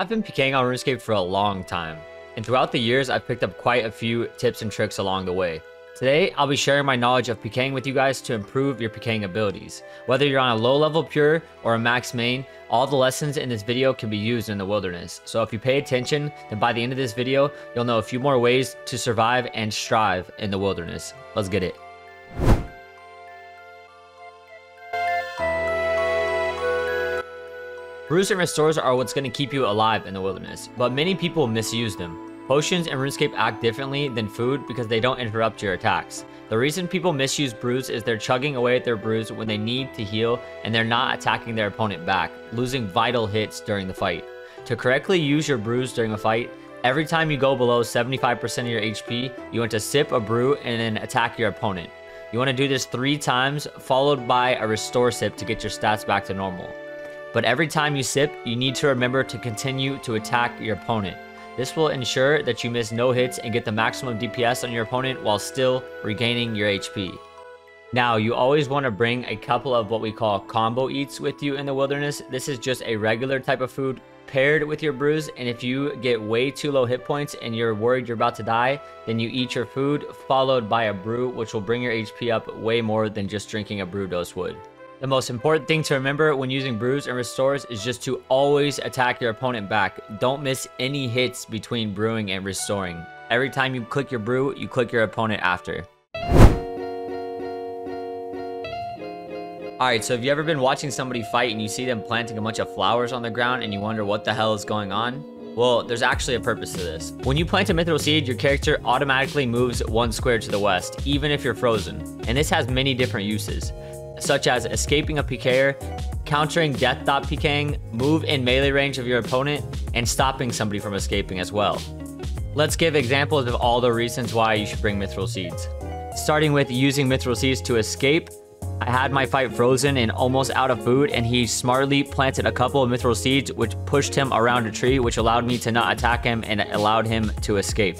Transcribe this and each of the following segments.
I've been PKing on RuneScape for a long time, and throughout the years I've picked up quite a few tips and tricks along the way. Today, I'll be sharing my knowledge of PKing with you guys to improve your PKing abilities. Whether you're on a low level pure or a max main, all the lessons in this video can be used in the wilderness. So if you pay attention, then by the end of this video, you'll know a few more ways to survive and strive in the wilderness. Let's get it. Brews and restores are what's going to keep you alive in the wilderness, but many people misuse them. Potions in RuneScape act differently than food because they don't interrupt your attacks. The reason people misuse brews is they're chugging away at their brews when they need to heal and they're not attacking their opponent back, losing vital hits during the fight. To correctly use your brews during a fight, every time you go below 75% of your HP, you want to sip a brew and then attack your opponent. You want to do this three times, followed by a restore sip to get your stats back to normal. But every time you sip, you need to remember to continue to attack your opponent. This will ensure that you miss no hits and get the maximum DPS on your opponent while still regaining your HP. Now, you always want to bring a couple of what we call combo eats with you in the wilderness. This is just a regular type of food paired with your brews and if you get way too low hit points and you're worried you're about to die then you eat your food followed by a brew which will bring your hp up way more than just drinking a brew dose would the most important thing to remember when using brews and restores is just to always attack your opponent back. Don't miss any hits between brewing and restoring. Every time you click your brew, you click your opponent after. Alright, so have you ever been watching somebody fight and you see them planting a bunch of flowers on the ground and you wonder what the hell is going on? Well, there's actually a purpose to this. When you plant a mithril seed, your character automatically moves one square to the west, even if you're frozen. And this has many different uses such as escaping a PKer, countering death dot PKing, move in melee range of your opponent, and stopping somebody from escaping as well. Let's give examples of all the reasons why you should bring Mithril Seeds. Starting with using Mithril Seeds to escape, I had my fight frozen and almost out of food, and he smartly planted a couple of Mithril Seeds, which pushed him around a tree, which allowed me to not attack him and allowed him to escape.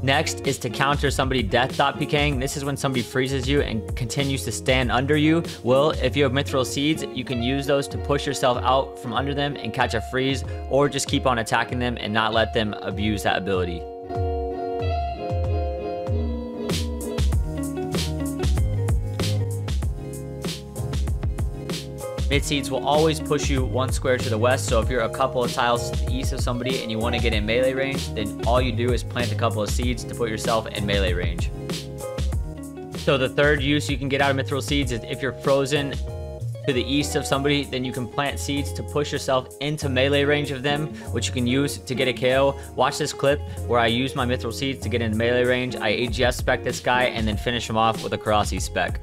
Next is to counter somebody death dot PKing. This is when somebody freezes you and continues to stand under you. Well, if you have mithril seeds, you can use those to push yourself out from under them and catch a freeze, or just keep on attacking them and not let them abuse that ability. Mith seeds will always push you one square to the west, so if you're a couple of tiles to the east of somebody and you want to get in melee range, then all you do is plant a couple of seeds to put yourself in melee range. So the third use you can get out of mithril seeds is if you're frozen to the east of somebody, then you can plant seeds to push yourself into melee range of them, which you can use to get a KO. Watch this clip where I use my mithril seeds to get into melee range. I AGS spec this guy and then finish him off with a Korasi spec.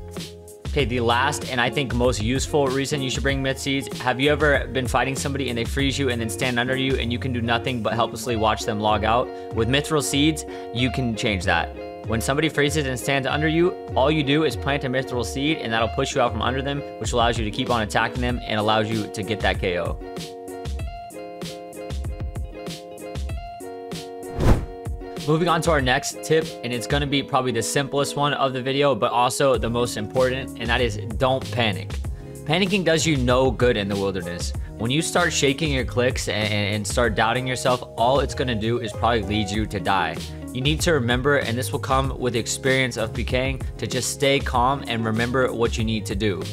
Okay, the last and I think most useful reason you should bring mith seeds. Have you ever been fighting somebody and they freeze you and then stand under you and you can do nothing but helplessly watch them log out? With mithril seeds, you can change that. When somebody freezes and stands under you, all you do is plant a mithril seed and that'll push you out from under them, which allows you to keep on attacking them and allows you to get that KO. Moving on to our next tip, and it's gonna be probably the simplest one of the video, but also the most important, and that is don't panic. Panicking does you no good in the wilderness. When you start shaking your clicks and, and start doubting yourself, all it's gonna do is probably lead you to die. You need to remember, and this will come with the experience of PKing, to just stay calm and remember what you need to do.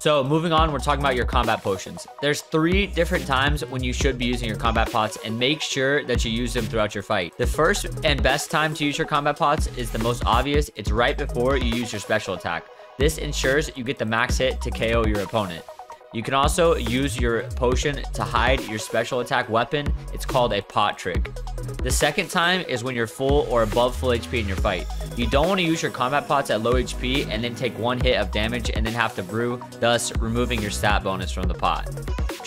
So moving on, we're talking about your combat potions. There's three different times when you should be using your combat pots and make sure that you use them throughout your fight. The first and best time to use your combat pots is the most obvious. It's right before you use your special attack. This ensures you get the max hit to KO your opponent. You can also use your potion to hide your special attack weapon. It's called a pot trick. The second time is when you're full or above full HP in your fight. You don't want to use your combat pots at low HP and then take one hit of damage and then have to brew, thus removing your stat bonus from the pot.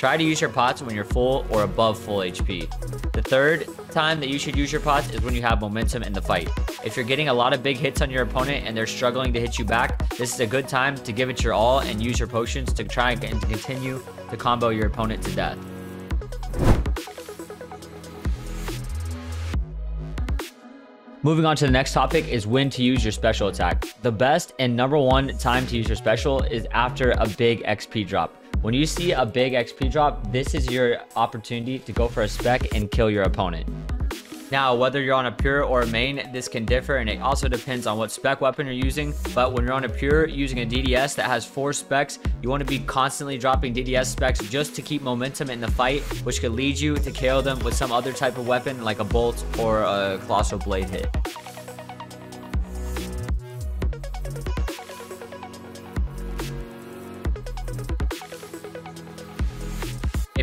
Try to use your pots when you're full or above full HP. The third time that you should use your pots is when you have momentum in the fight. If you're getting a lot of big hits on your opponent and they're struggling to hit you back, this is a good time to give it your all and use your potions to try and continue to combo your opponent to death. Moving on to the next topic is when to use your special attack. The best and number one time to use your special is after a big XP drop. When you see a big XP drop, this is your opportunity to go for a spec and kill your opponent. Now, whether you're on a pure or a main, this can differ and it also depends on what spec weapon you're using. But when you're on a pure using a DDS that has four specs, you want to be constantly dropping DDS specs just to keep momentum in the fight, which could lead you to KO them with some other type of weapon like a bolt or a colossal blade hit.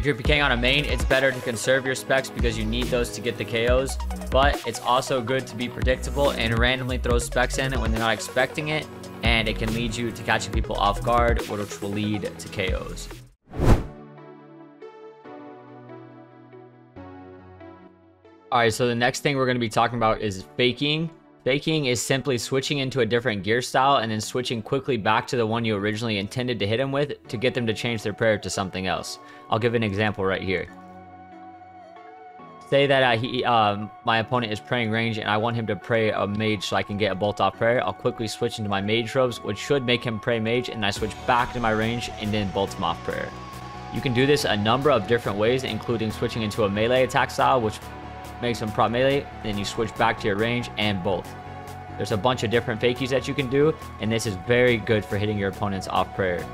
You're PKing on a main, it's better to conserve your specs because you need those to get the KOs, but it's also good to be predictable and randomly throw specs in when they're not expecting it, and it can lead you to catching people off guard, which will lead to KOs. Alright, so the next thing we're going to be talking about is faking. Faking is simply switching into a different gear style and then switching quickly back to the one you originally intended to hit him with to get them to change their prayer to something else. I'll give an example right here. Say that uh, he, um, my opponent is praying range and I want him to pray a mage so I can get a bolt off prayer. I'll quickly switch into my mage robes, which should make him pray mage, and I switch back to my range and then bolt him off prayer. You can do this a number of different ways, including switching into a melee attack style, which makes him prop melee, then you switch back to your range and bolt. There's a bunch of different fakies that you can do, and this is very good for hitting your opponents off prayer.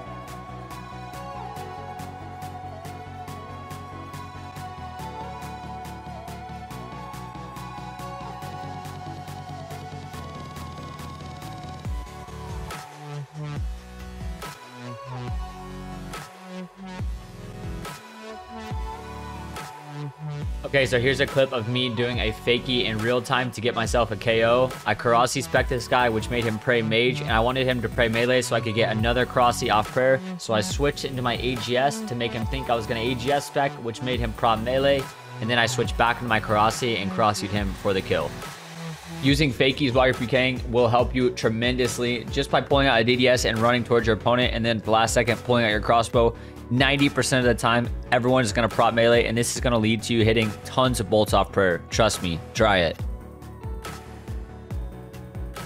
Okay, so here's a clip of me doing a fakie in real time to get myself a KO. I Korasi spec this guy, which made him pray mage, and I wanted him to pray melee so I could get another Korasi off prayer. So I switched into my AGS to make him think I was going to AGS spec, which made him prop melee. And then I switched back into my Korasi and Korasi'd him for the kill. Using fakies while you're PKing will help you tremendously just by pulling out a DDS and running towards your opponent and then the last second pulling out your crossbow 90% of the time, everyone is going to prop melee, and this is going to lead to you hitting tons of bolts off prayer. Trust me, try it.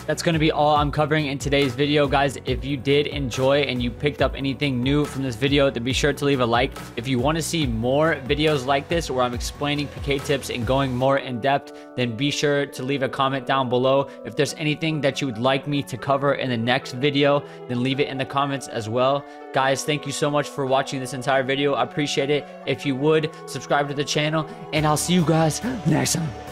That's going to be all I'm covering in today's video, guys. If you did enjoy and you picked up anything new from this video, then be sure to leave a like. If you want to see more videos like this where I'm explaining PK tips and going more in depth, then be sure to leave a comment down below. If there's anything that you would like me to cover in the next video, then leave it in the comments as well. Guys, thank you so much for watching this entire video. I appreciate it. If you would, subscribe to the channel, and I'll see you guys next time.